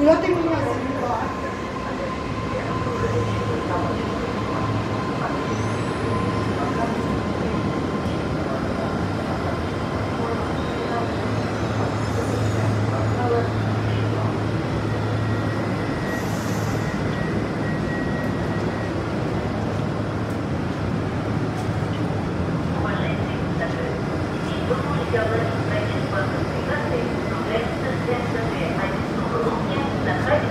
No termina así.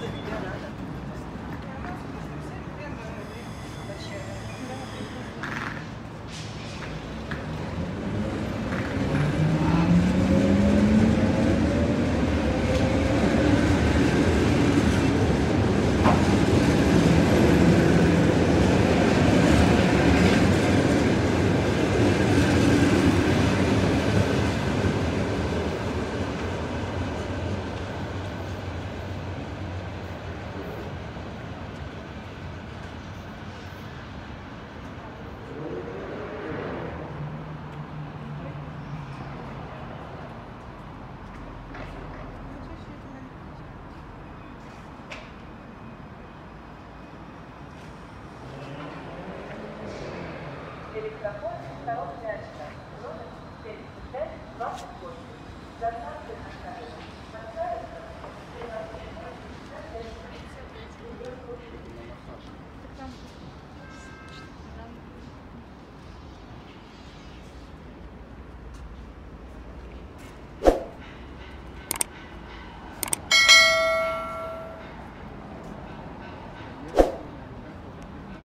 Yeah. Электроход второго